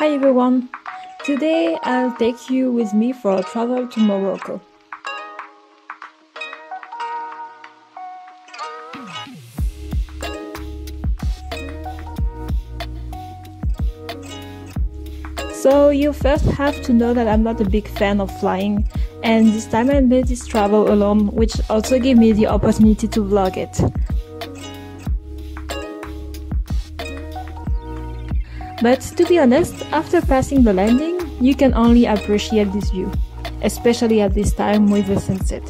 Hi everyone! Today I'll take you with me for a travel to Morocco. So you first have to know that I'm not a big fan of flying and this time I made this travel alone which also gave me the opportunity to vlog it. But to be honest, after passing the landing, you can only appreciate this view, especially at this time with the sunset.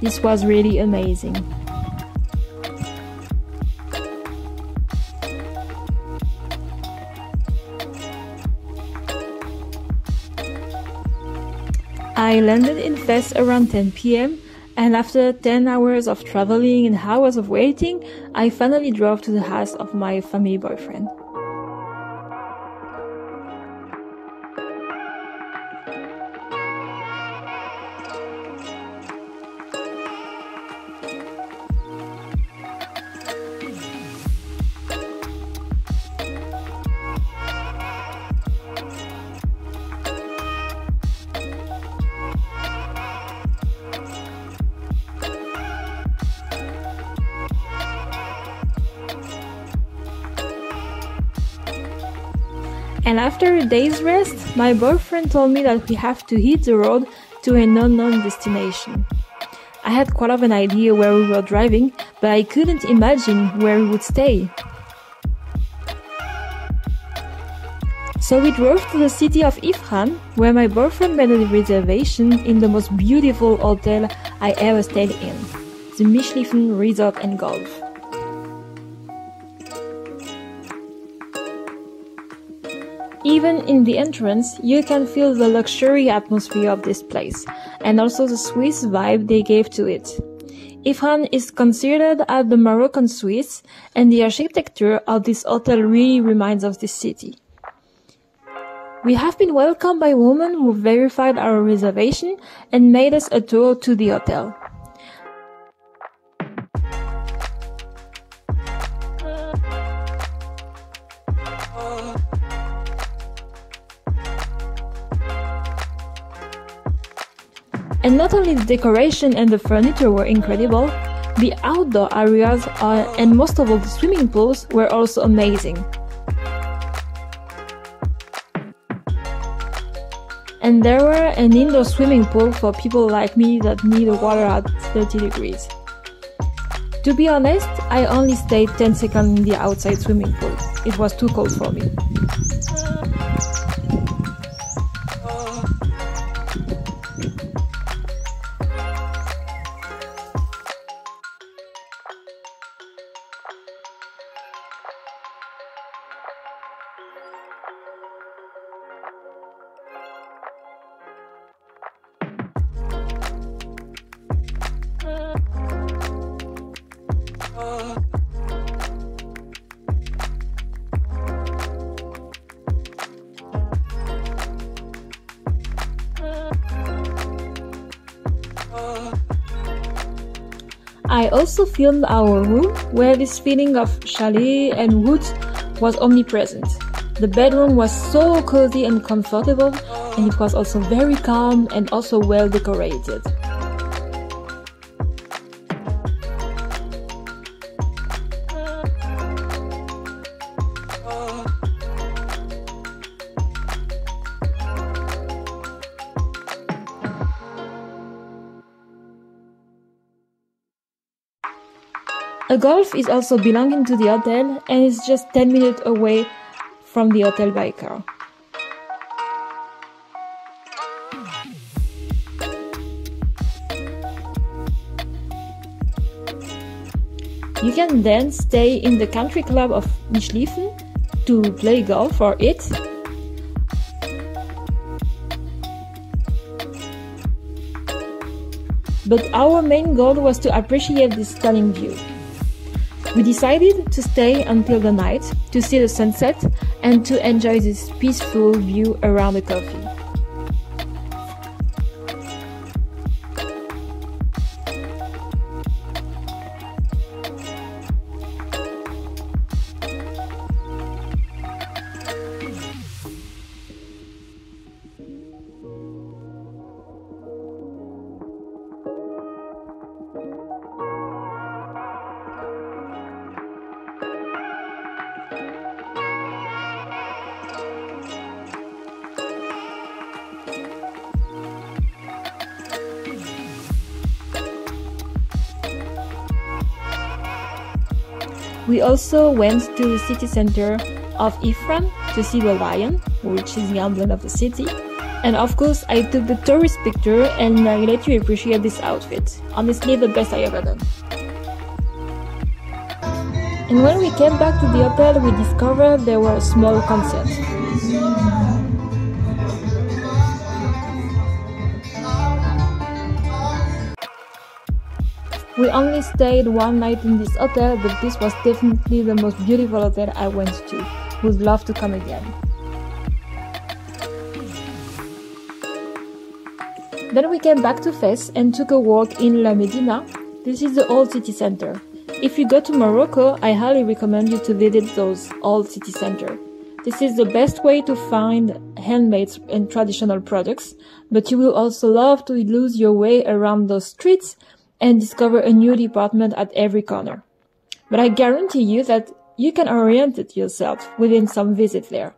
This was really amazing. I landed in Fes around 10 pm and after 10 hours of traveling and hours of waiting, I finally drove to the house of my family boyfriend. And after a day's rest, my boyfriend told me that we have to hit the road to an unknown destination. I had quite of an idea where we were driving, but I couldn't imagine where we would stay. So we drove to the city of Ifrane, where my boyfriend made a reservation in the most beautiful hotel I ever stayed in, the Michlifen Resort and Golf. Even in the entrance, you can feel the luxury atmosphere of this place, and also the Swiss vibe they gave to it. Ifrane is considered as the Moroccan Swiss, and the architecture of this hotel really reminds of this city. We have been welcomed by women who verified our reservation and made us a tour to the hotel. And not only the decoration and the furniture were incredible, the outdoor areas are, and most of all the swimming pools were also amazing. And there were an indoor swimming pool for people like me that need water at 30 degrees. To be honest, I only stayed 10 seconds in the outside swimming pool. It was too cold for me. I also filmed our room where this feeling of chalet and woods was omnipresent. The bedroom was so cozy and comfortable and it was also very calm and also well decorated. A golf is also belonging to the hotel and is just 10 minutes away from the hotel by car. You can then stay in the country club of Michlifen to play golf or eat. But our main goal was to appreciate this stunning view. We decided to stay until the night to see the sunset and to enjoy this peaceful view around the coffee. We also went to the city center of Ifrane to see the lion, which is the emblem of the city. And of course, I took the tourist picture and I let you appreciate this outfit. Honestly, the best I ever done. And when we came back to the hotel, we discovered there were small concert. We only stayed one night in this hotel, but this was definitely the most beautiful hotel I went to. Would love to come again. Then we came back to Fes and took a walk in La Medina. This is the old city center. If you go to Morocco, I highly recommend you to visit those old city center. This is the best way to find handmade and traditional products, but you will also love to lose your way around those streets and discover a new department at every corner. But I guarantee you that you can orient it yourself within some visit there.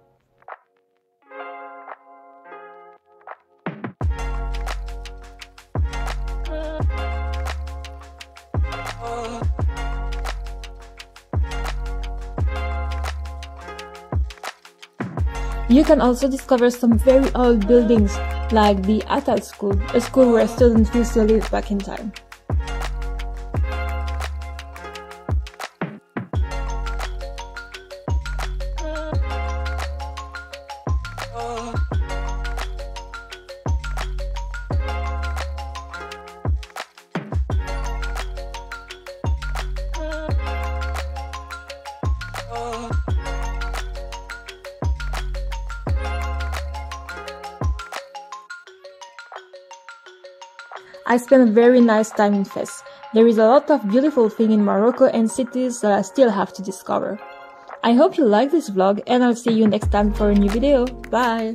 You can also discover some very old buildings like the Atal School, a school where students used to live back in time. I spent a very nice time in Fes. There is a lot of beautiful things in Morocco and cities that I still have to discover. I hope you like this vlog and I'll see you next time for a new video. Bye!